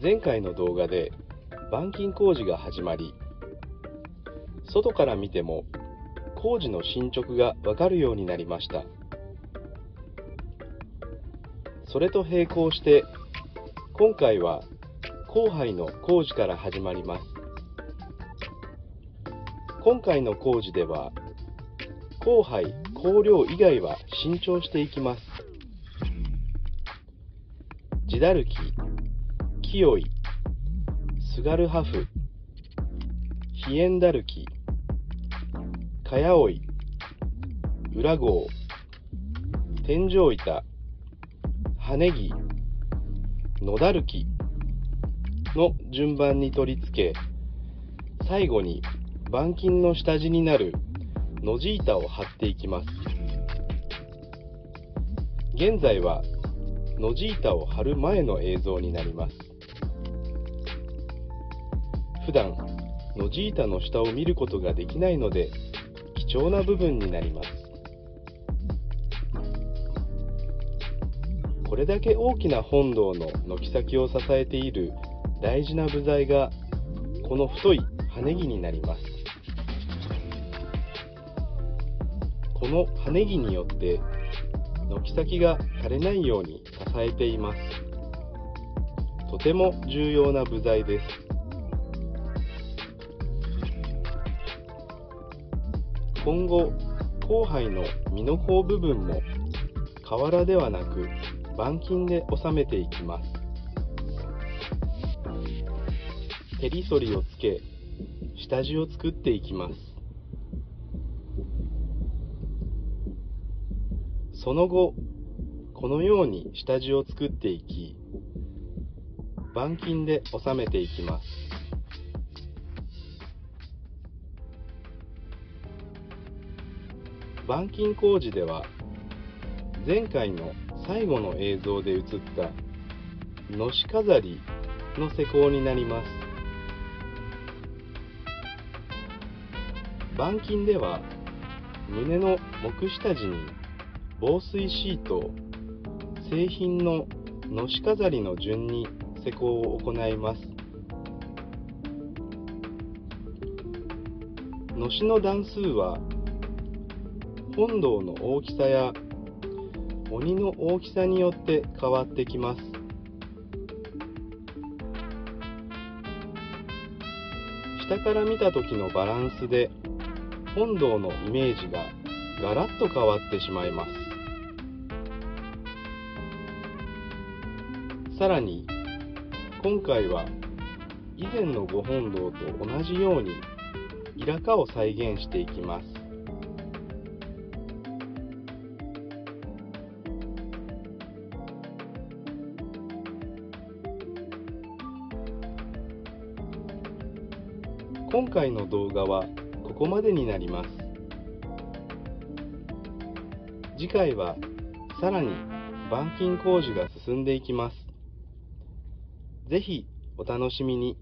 前回の動画で板金工事が始まり外から見ても工事の進捗がわかるようになりました。それと並行して今回は後輩の工事から始まります。今回の工事では後輩香料以外は新調していきます。地だるき清いすがるハフ飛燕だるきかやおい裏号天井板羽ねぎ野だるきの順番に取り付け最後に板金の下地になるのじ板を貼っていきます。現在はのじ板を貼る前の映像になります。普段のじ板の下を見ることができないので貴重な部分になります。これだけ大きな本堂の軒先を支えている大事な部材がこの太い羽ねぎになります。この羽ねぎによって軒先が垂れないように支えています。とても重要な部材です。今後後輩の身の方部分も瓦ではなく板金で収めていきます。ペリソリをつけ下地を作っていきます。その後このように下地を作っていき板金で収めていきます。板金工事では前回の最後の映像で映ったのし飾りの施工になります。板金では胸の木下地に防水シート製品ののし飾りの順に施工を行います。のしの段数は本堂の大きさや鬼の大きさによって変わってきます。下から見た時のバランスで本堂のイメージがガラッと変わってしまいます。さらに今回は以前のご本堂と同じようにイラカを再現していきます。今回の動画はここまでになります次回はさらに板金工事が進んでいきます是非お楽しみに。